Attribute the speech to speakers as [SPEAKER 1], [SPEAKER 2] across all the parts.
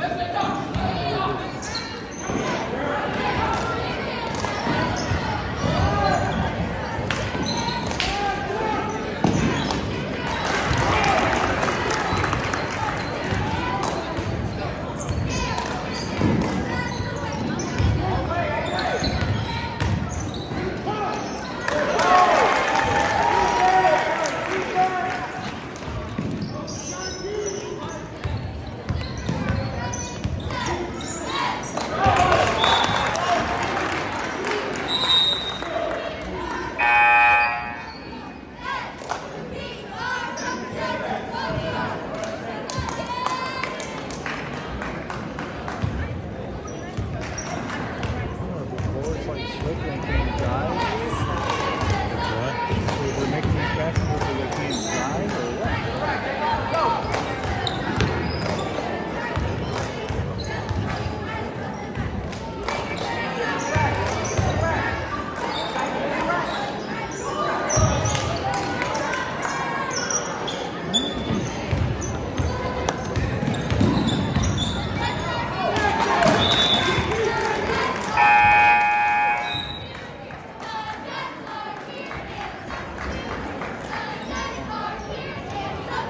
[SPEAKER 1] Let's go.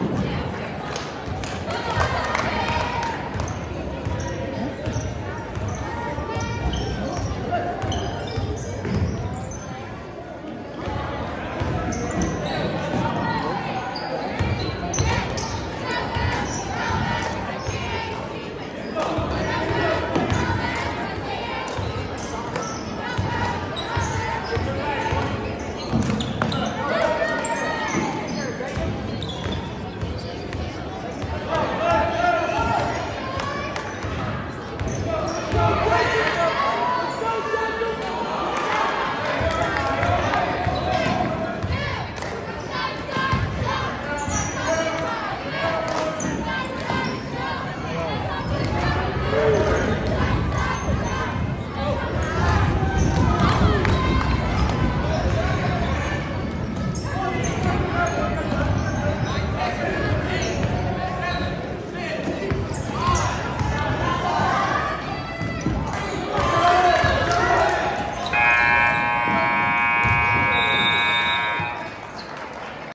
[SPEAKER 1] Yeah.